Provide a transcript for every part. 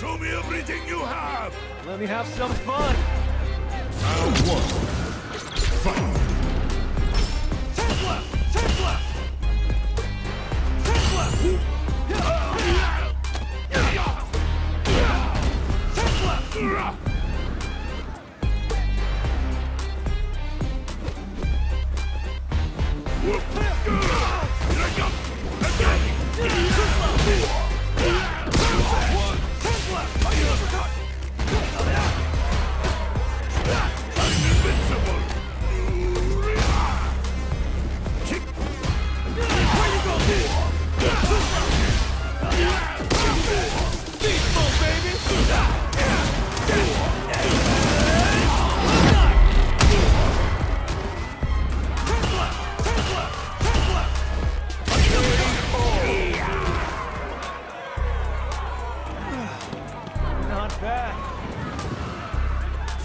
Show me everything you have! Let me have some fun! Round one. Fight! Take left! Take left! Take left!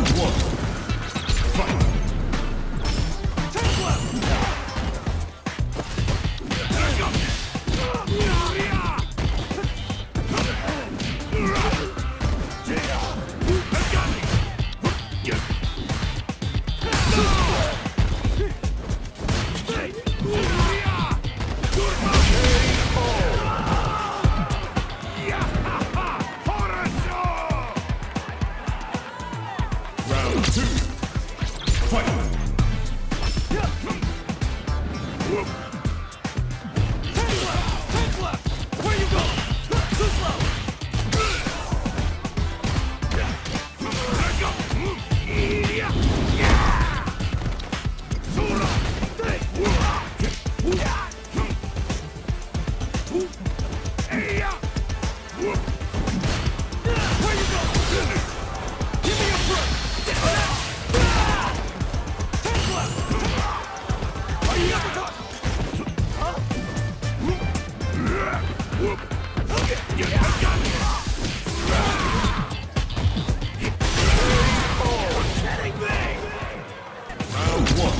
Round one. Fight! One.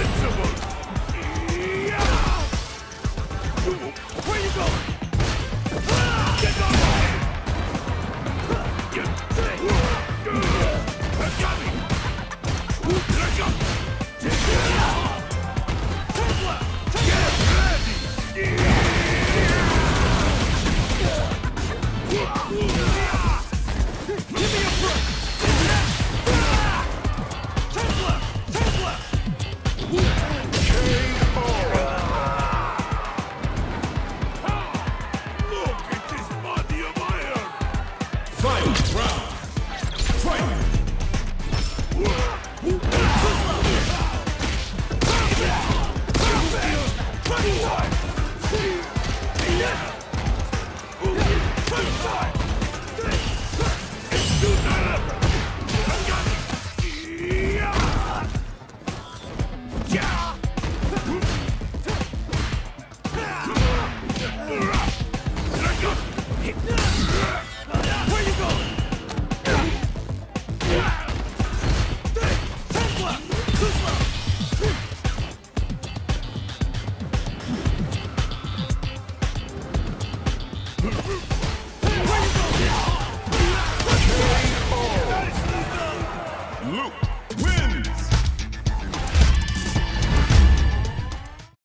invincible! Take! Where you going?